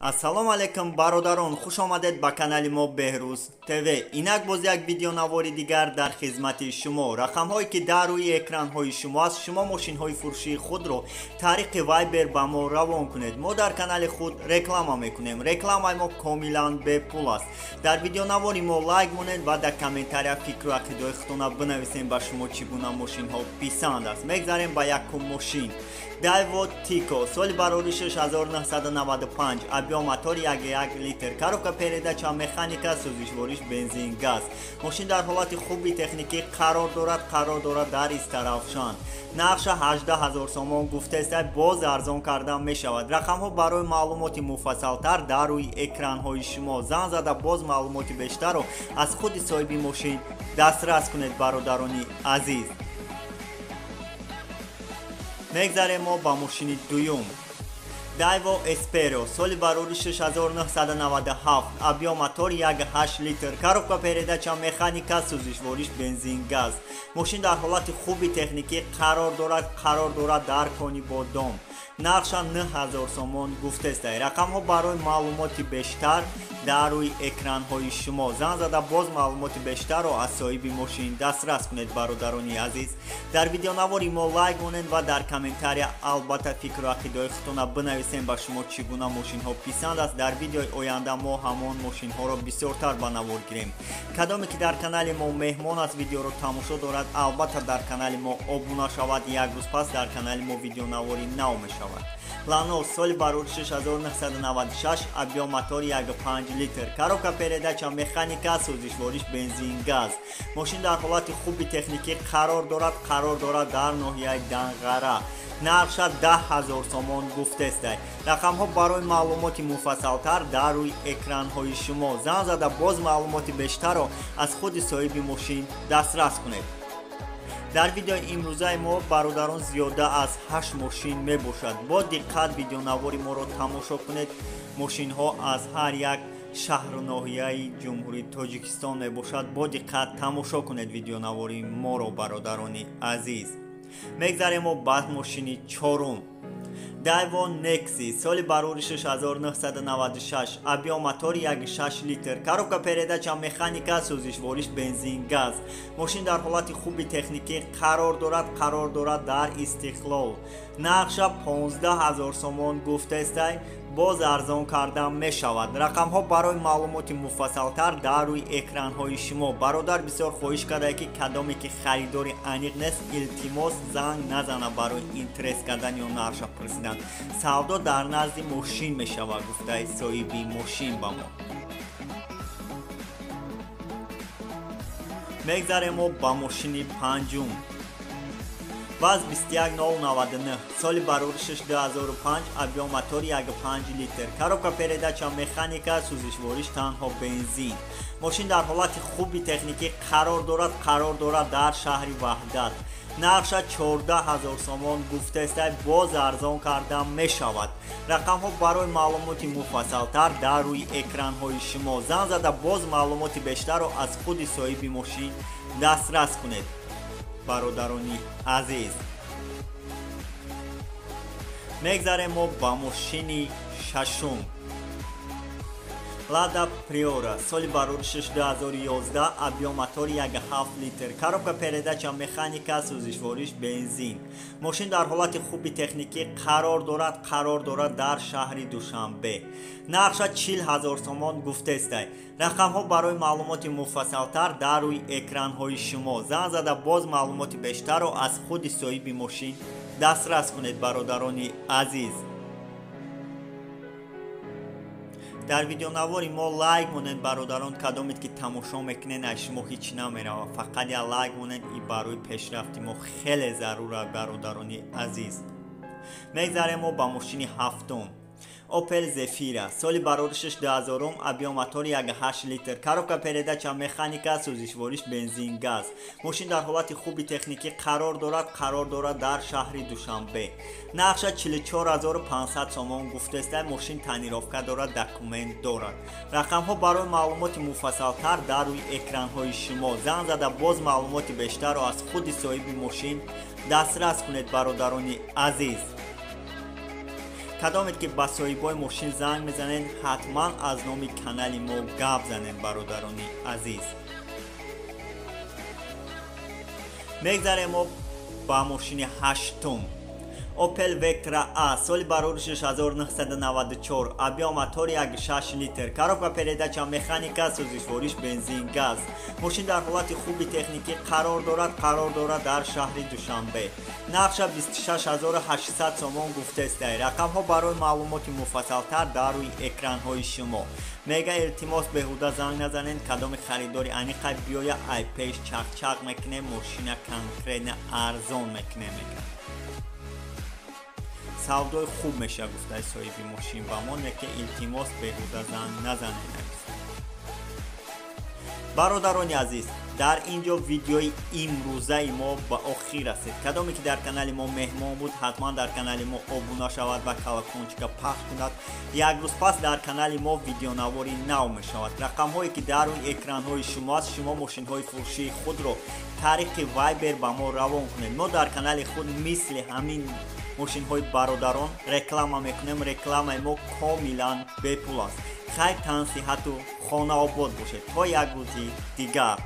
ассалому алайкум бародарон. Хуш омадед ба канали мо беҳрӯз тв. Инак боз як видеонавори дигар дар хизмати шумо. Рақамҳое ки дар рӯи экранҳои шумо аст шумо мошинҳои фурӯшии худро тариқи вайбер ба мо равон кунед. Мо дар канали худ реклама мекунем. Рекламаи мо комилан бепул аст. Дар видеонавори мо лайк монед ва дар комментария фикру ақидои худона binависем ба шумо чӣ гуна мошинҳо писанд аст. Мегзарем ба якум мошин. Дайво тико соли барори 6995 объёматори 11 литр коробка передача механика сӯзишвориш бензин газ мошин дар ҳолати хуби техникӣ қарор дорад қарор дорад дар истаравшан нақша 18000 сомон гуфтааст боз арзон карда мешавад рақамҳо барои маълумоти муфассалтар дар рӯи экранҳои шумо зан зада боз маълумоти бештарро аз худи соҳиби мошин дастрас кунед бародарони азиз мегзарем мо ба мошини дуюм дайво эсперо соли барори 6997 объёматори 18 литр коробка передача механика сӯзишвориш бензин газ. Мошин дар ҳолати хуби техникӣ қарор дорад қарор дорад дар кони бодом нақша 9000 сомон гуфтестай рақамҳо барои маълумоти бештар дар рӯи экранҳои шумо. Зан зада боз маълумоти бештарро аз соҳиби мошин дастрас кунед бародарони азиз. Дар видеонавори мо лайк монед ва дар комментария албатта фикру ақидои худтона бинависем ба шумо чӣ гуна мошинҳо писанд аст. Дар видеои оянда мо ҳамон мошинҳоро бисёртар ба навор гирем. Кадоме ки дар канали мо меҳмон аст видеоро тамошо дорад албатта дар канали мо обуна шавад як рӯз пас дар канали мо видеонавори нав мешавад. Лано соли баруд 6996 объёматори 15 литр. Коробка передача механика сӯзишвориш бензин газ. Мошин дар ҳолати хуби техникӣ қарор дорад қарор дорад дар ноҳияи данғара. Нақша 10000 сомон гуфтестай. Рақамҳо барои маълумоти муфассалтар дар рӯи экранҳои шумо. Зан зада боз маълумоти бештарро аз худи соҳиби мошин дастрас кунед. Дар видеои имрӯзаи мо бародарон зиёда аз ҳашт мошин мебошад. Бо диққат видеонавори моро тамошо кунед. Мошинҳо аз ҳар як шаҳру ноҳияи ҷумҳурии тоҷикистон мебошад бо диққат тамошо кунед видеонавори моро бародарони азиз. Мегзарем мо ба мошини чорум дайвон некси соли барори 6996 объёматори 16 литр коробка передача механика сӯзишвориш бензин газ. Мошин дар ҳолати хуби техникӣ қарор дорад қарор дорад дар истиқлол. Нақша 15000 сомон гуфтаестай боз арзон карда мешавад. Рақамҳо барои маълумоти муфассалтар дар рӯи экранҳои шумо. Бародар бисёр хоҳиш кардае ки кадоме ки харидори аниқ нест илтимос занг назана барои интерес кардан ё нарша пурсидан савдо дар назди мошин мешавад гуфтаи соҳиби мошин ба мо. Мегзарем мо ба мошини панҷум. Ваз 21999 соли барори 6 2005 объёматори 15 литр. Коробка передача механика сӯзишвориш танҳо бензин мошин дар ҳолати хуби техникӣ қарор дорад қарор дорад дар шаҳри ваҳдат. Нақша 14000 сомон гуфтааст боз арзон карда мешавад. Рақамҳо барои маълумоти муфассалтар дар рӯи экранҳои шумо зан зада боз маълумоти бештарро аз худи соҳиби мошин дастрас кунед. Бародарони азиз. Мегзарем мо ба мошини шашум лада приора соли барори 6 2011 объёматори 17 литр. Коробка передача механика сӯзишвориш бензин. Мошин дар ҳолати хуби техникӣ қарор дорад қарор дорад дар шаҳри душанбе. Нақша 40000 сомон гуфтестай рақамҳо барои маълумоти муфассалтар дар рӯи экранҳои шумо. Зан зада боз маълумоти бештарро аз худи соҳиби мошин дастрас кунед бародарони азиз дар видеонавори мо лайк монед бародарон кадомед ки тамошо мекунед аз шумо ҳеҷ намерава фақат я лайк монед и барои пешрафти мо хеле зарура бародарони азиз. Мегзарем мо ба мошини ҳафтум опел зефира соли барори 6 2000 объёматори 18 литр коробка передача механика сӯзишвориш бензин газ мошин дар ҳолати хуби техникӣ қарор дорад қарор дорад дар шаҳри душанбе нақша 44500 сомон гуфтааст мошин танировка дорад документ дорад рақамҳо барои маълумоти муфассалтар дар рӯи экранҳои шумо зан зада боз маълумоти бештарро аз худи соҳиби мошин дастрас кунед бародарони азиз кадомед ки ба соҳибои мошин занг мезанед ҳатман аз номи канали мо гап занед бародарони азиз мегзарем мо ба мошини ҳаштум opel vectra a соли барориши 1994 объем мотори 1.6 литр коробка передача механика сӯзишвориш бензин газ. Мошин дар ҳолати хуби техникӣ қарор дорад қарор дорад дар шаҳри душанбе. Нақша 26800 сомон гуфта истаи. Рақамҳо барои маълумоти муфассалтар дар рӯи экранҳои шумо. Мега илтимос беҳуда занг назанед кадоми харидори аниқай биёя ай пеш чақчақ мекунем мошина конкретна арзон мекунем мегӯяд савдои хуб мешавад гуфтаи соҳиби мошин ба мо не ки илтимос беҳуда занг назанед бародарони азиз дар ин ҷо видеои имрӯзаи мо ба охир расид кадоме ки дар канали мо меҳмон буд ҳатман дар канали мо обуна шавад ва колокончика пахш кунад як рӯз пас дар канали мо видеонавори нав мешавад рақамҳое ки дар рӯи экранҳои шумоаст шумо мошинҳои фурӯшии худро тариқи вайбер ба мо равон кунед мо дар канали худ мисли ҳамин мошинҳои бародарон реклама мекунем. Рекламаи мо комилан бепул аст. Хайр тансиҳату хонаобод бошед. То як рӯзи дигар